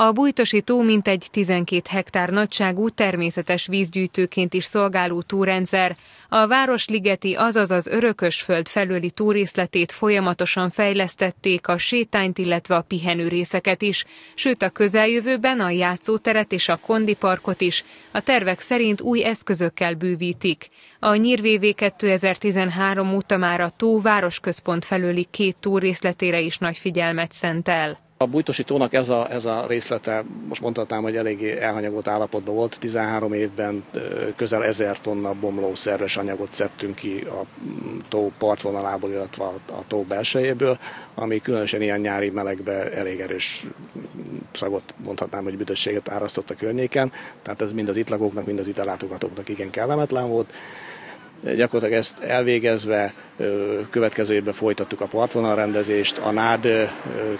A bújtosi tó mintegy 12 hektár nagyságú természetes vízgyűjtőként is szolgáló túrendszer. A Városligeti, azaz az Örökösföld felőli túrészletét folyamatosan fejlesztették a sétányt, illetve a pihenő részeket is, sőt a közeljövőben a játszóteret és a kondiparkot is a tervek szerint új eszközökkel bővítik. A Nyírvévé 2013 óta már a tó városközpont felőli két túrészletére is nagy figyelmet szentel. A bújtosi tónak ez a, ez a részlete, most mondhatnám, hogy eléggé elhanyagolt állapotban volt. 13 évben közel 1000 tonna bomló szerves anyagot szedtünk ki a tó partvonalából, illetve a tó belsejéből, ami különösen ilyen nyári melegbe elég erős szagot, mondhatnám, hogy büdösséget árasztott a környéken. Tehát ez mind az itt lakóknak, mind az itt látogatóknak igen kellemetlen volt gyakorlatilag ezt elvégezve következő évben folytattuk a partvonalrendezést, a nád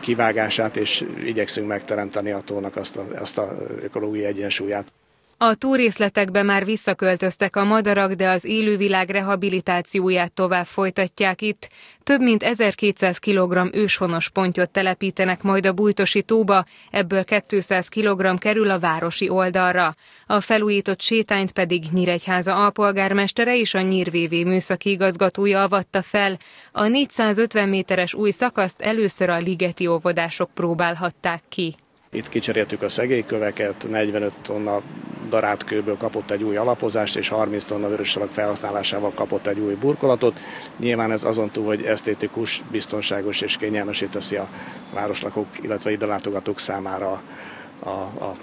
kivágását, és igyekszünk megteremteni a tónak azt a, azt a ökológiai egyensúlyát. A túrészletekbe már visszaköltöztek a madarak, de az élővilág rehabilitációját tovább folytatják itt. Több mint 1200 kg őshonos pontyot telepítenek majd a bújtosi tóba, ebből 200 kg kerül a városi oldalra. A felújított sétányt pedig Nyíregyháza alpolgármestere és a Nyírvévé műszaki igazgatója avatta fel. A 450 méteres új szakaszt először a ligeti óvodások próbálhatták ki. Itt kicseréltük a szegélyköveket, 45 tonna darátkőből kapott egy új alapozást, és 30 tonna vörössalag felhasználásával kapott egy új burkolatot. Nyilván ez azon túl, hogy esztétikus, biztonságos és kényelmesé teszi a városlakók, illetve ide látogatók számára a, a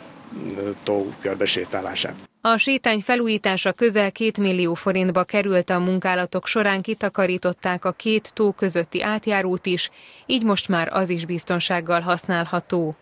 tó körbesétálását. A sétány felújítása közel 2 millió forintba került a munkálatok során kitakarították a két tó közötti átjárót is, így most már az is biztonsággal használható.